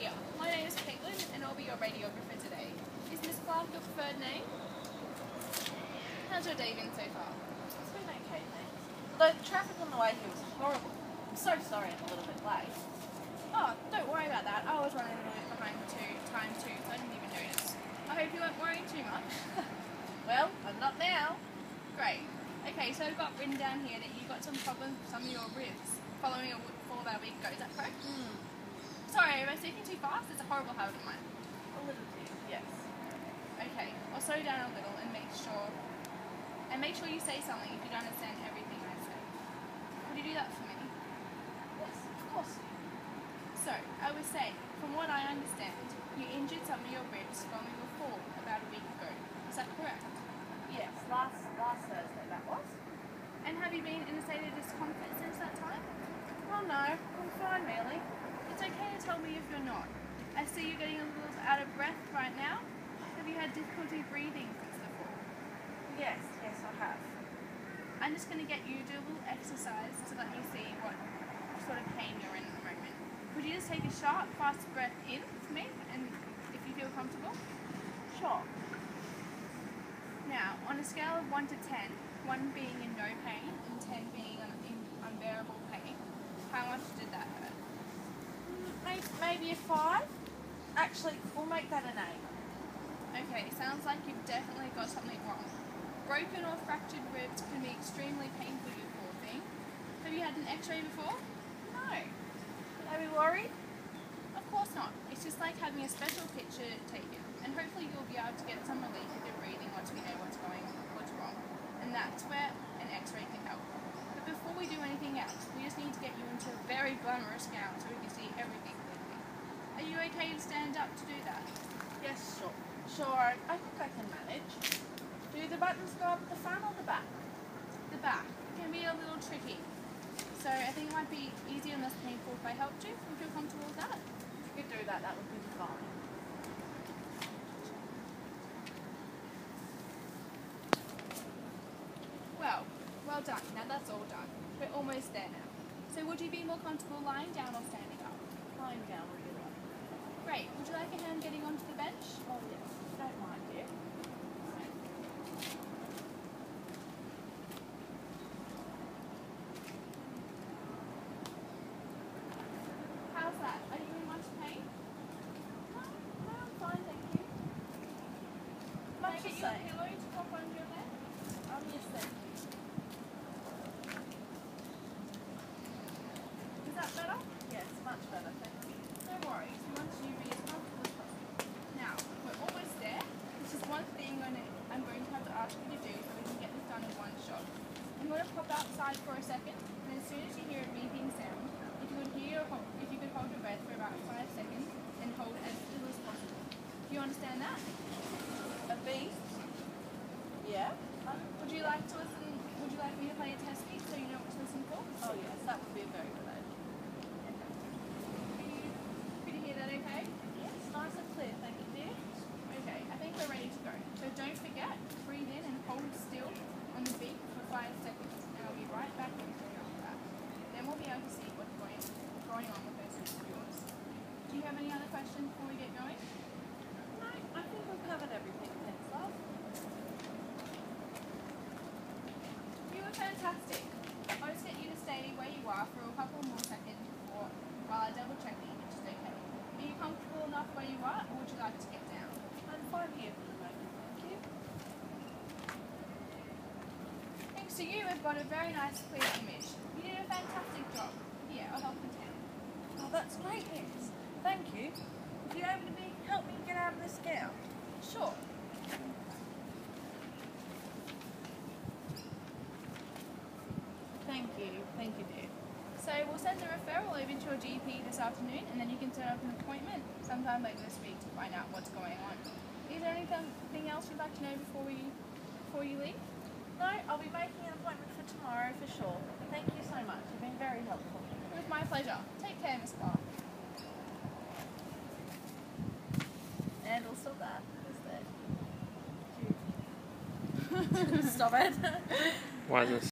Radio. My name is Caitlin and I'll be your radiographer today. Is Miss Clark your preferred name? How's your day been so far? It's been okay, thanks. The traffic on the way here was horrible. I'm so sorry I'm a little bit late. Oh, don't worry about that. I was running a little bit behind two, time too, so I didn't even notice. I hope you weren't worrying too much. well, I'm not now. Great. Okay, so I've got written down here that you got some problems with some of your ribs following a fall that week ago. Is that correct? Mm. Sorry, am I speaking too fast? It's a horrible habit of mine. A little bit, yes. Okay, I'll slow down a little and make sure and make sure you say something if you don't understand everything I say. Would you do that for me? Yes, of course. So, I was saying, from what I understand, you injured some of your ribs following a fall about a week ago. Is that correct? Yes, last last Thursday that was. And have you been in a state of discomfort since that time? Oh no, I'm fine really. It's okay to tell me if you're not. I see you're getting a little out of breath right now. Have you had difficulty breathing since the fall? Yes, yes I have. I'm just going to get you to do a little exercise to let me see what sort of pain you're in at the moment. Would you just take a sharp, fast breath in for me, and if you feel comfortable? Sure. Now, on a scale of 1 to 10, 1 being in no pain and 10 being in unbearable pain, how much did that Maybe, a five? Actually, we'll make that an eight. Okay, sounds like you've definitely got something wrong. Broken or fractured ribs can be extremely painful, you poor thing. Have you had an x ray before? No. Are we worried? Of course not. It's just like having a special picture taken, and hopefully you'll be able to get some relief with your breathing once we know what's going, what's wrong. And that's where an X-ray can help. But before we do anything else, we just need to get you into a very glamorous gown so we can see everything. Are you okay to stand up to do that? Yes, sure. Sure, I think I can manage. Do the buttons go up the front or the back? The back It can be a little tricky. So I think it might be easier and less painful if I helped you. Would you feel comfortable with that? If you could do that, that would be fine. Well, well done. Now that's all done. We're almost there now. So would you be more comfortable lying down or standing up? Lying down. Great. Would you like a hand getting onto the bench? Oh yes, don't mind dear. How's that? Are you in much pain? No, no, I'm fine, thank you. Much the get same. pillow to pop under your leg? Um, yes, thank you. Is that better? Yes, much better, thank you. No worries. We want you to be as comfortable as possible. Now, we're almost there. There's just one thing I'm going to, I'm going to have to ask you to do so we can get this done in one shot. I'm going to pop outside for a second, and as soon as you hear a beeping sound, if you could hear, your if you could hold your breath for about five seconds and hold as still as possible. Do you understand that? A beast? Yeah? Um, would you like to listen? Would you like me to play a test beat so you know what to listen for? Oh yes, that would be a very good idea. Could you, could you hear that? Okay. Yes, nice and clear, thank you dear. Okay, I think we're ready to go. So don't forget, breathe in and hold still on the beat for five seconds, and I'll be right back in for you after that. Then we'll be able to see what's going, going on with those ribs of yours. Do you have questions before we get going? No, I think we've covered everything, thanks love. You were fantastic. I'll just get you to stay where you are for a couple more seconds before, while I double check the image is okay. Are you comfortable enough where you are, or would you like to get down? I'm fine here for the moment, thank you. Thanks to you, we've got a very nice clear image. You did a fantastic job. Here, I'll help you down. Oh, that's great news. Thank you. You able to be, help me get out of this gown? Sure. Thank you, thank you dear. So we'll send the referral over to your GP this afternoon, and then you can set up an appointment sometime later this week to find out what's going on. Is there anything else you'd like to know before we before you leave? No, I'll be making an appointment for tomorrow for sure. Thank you so much. You've been very helpful. It was my pleasure. Take care, Miss Clark. And also that is that. Stop it. Why is this